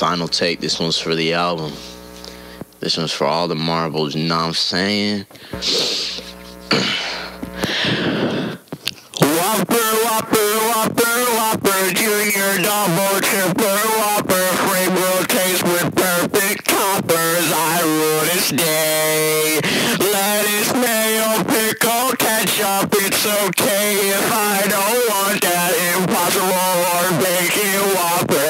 final take. This one's for the album. This one's for all the marbles, you know what I'm saying? Whopper, Whopper, Whopper, Whopper, Junior, Double, chipper, Whopper, frame rotates with perfect toppers. I rule this day. Lettuce, mayo, pickle, ketchup, it's okay if I don't want that impossible or bacon Whopper.